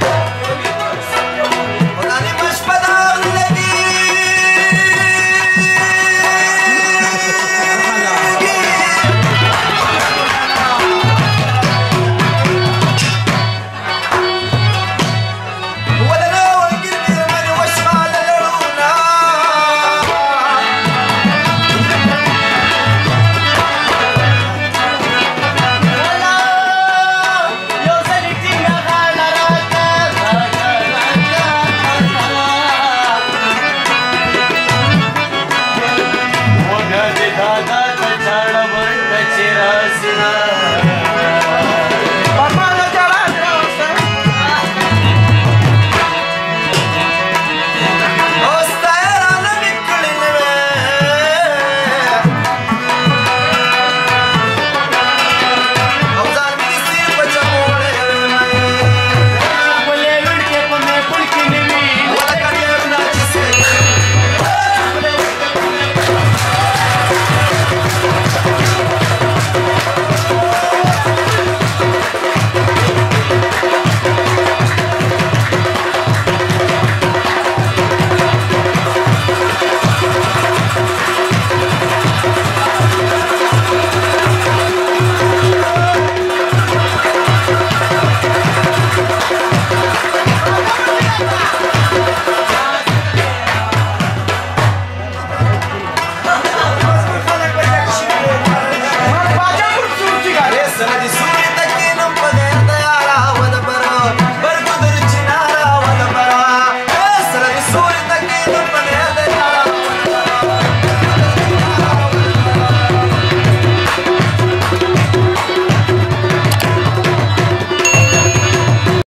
Bye.